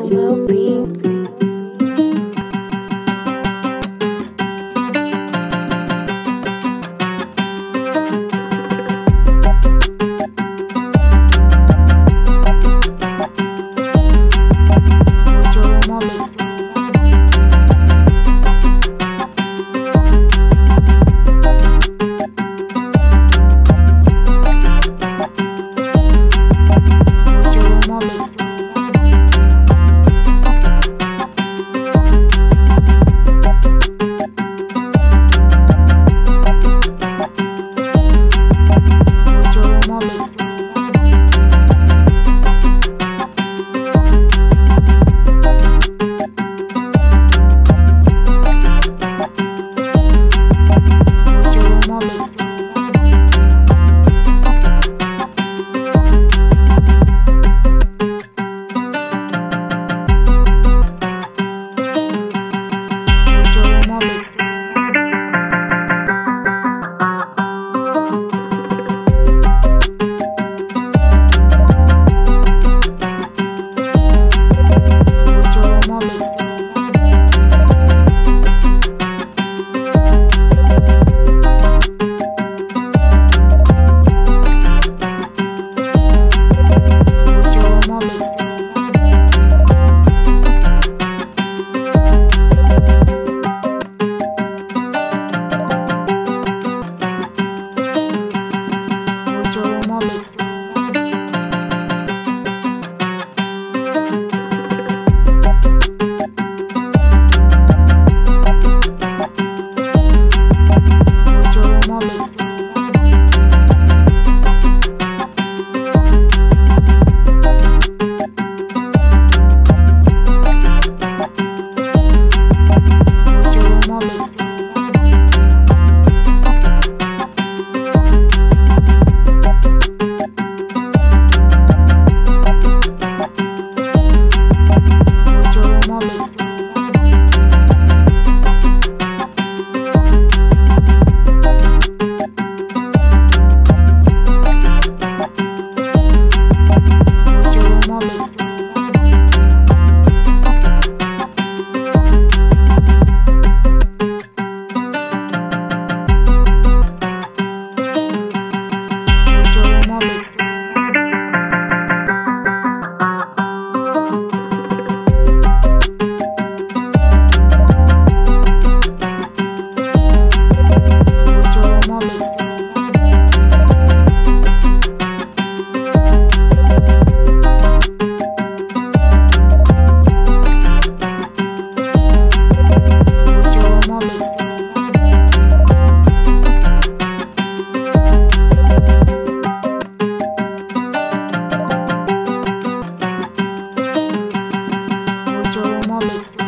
Humo Beats. Comics. Comics.